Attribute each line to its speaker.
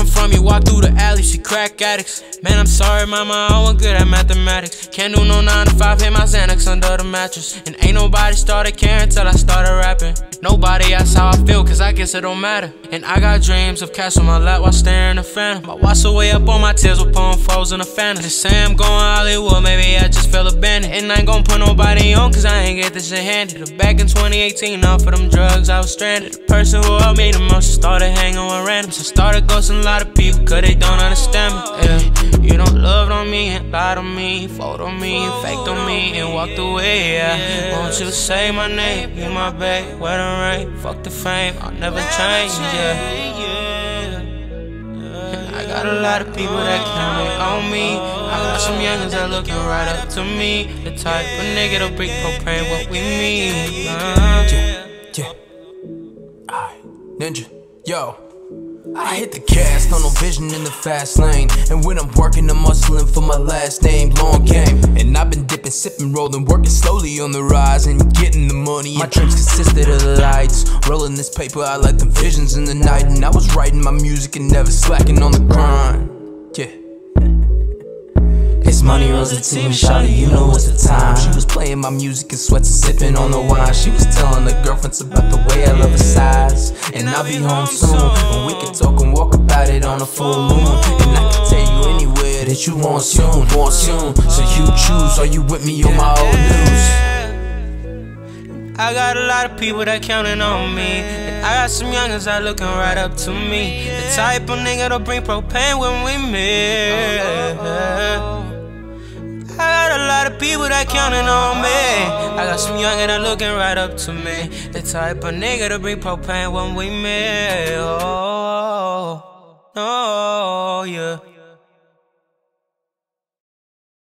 Speaker 1: I'm you walk through the alley, see crack addicts. Man, I'm sorry, mama, I wasn't good at mathematics. Can't do no 9 to 5, hit my Xanax under the mattress. And ain't nobody started caring till I started rapping. Nobody asks how I feel, cause I guess it don't matter. And I got dreams of cats on my lap while staring at phantom. I wash away up on my tears with palm in a phantom. They say I'm going Hollywood, maybe I just feel abandoned. And I ain't gon' put nobody on, cause I ain't get this shit handed. Back in 2018, off of them drugs, I was stranded. The person who helped me the most started hanging with randoms. I started ghosting a lot of people, cause they don't understand me. Yeah. You don't love on me and lied on me, fold on me and faked on me and walked away. Yeah. Won't you say my name? You my babe, wet and rain. Fuck the fame, I'll never change. Yeah. I got a lot of people that count on me. I got some youngins that looking right up to me. The type of nigga to bring propane what we mean. Uh,
Speaker 2: yeah, yeah. Alright, Ninja, yo. I hit the gas, no vision in the fast lane. And when I'm working, I'm hustling for my last name, long game. And I've been dipping, sipping, rolling, working slowly on the rise and getting the money. My dreams consisted of the lights. Rolling this paper, I like the visions in the night. And I was writing my music and never slacking on the It's runs the team, shawty, you know what's the time She was playing my music and sweats and sipping on the wine She was telling the girlfriends about the way I love her size And I'll be home soon, and we can talk and walk about it on a full moon And I can take you anywhere that you want soon, want soon So you choose, are you with me on my old news?
Speaker 1: I got a lot of people that counting on me. And I got some youngins that looking right up to me. The type of nigga to bring propane when we meet. Of people that counting on me. I got some youngin that looking right up to me. The type of nigga to bring propane when we meet. Oh, oh, yeah.